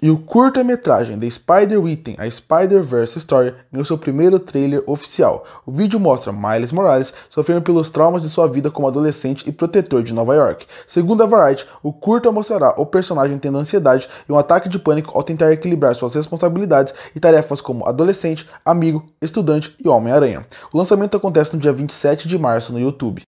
E o curta-metragem The Spider-Witten, a Spider-Verse Story, ganhou seu primeiro trailer oficial. O vídeo mostra Miles Morales sofrendo pelos traumas de sua vida como adolescente e protetor de Nova York. Segundo a Variety, o curta mostrará o personagem tendo ansiedade e um ataque de pânico ao tentar equilibrar suas responsabilidades e tarefas como adolescente, amigo, estudante e Homem-Aranha. O lançamento acontece no dia 27 de março no YouTube.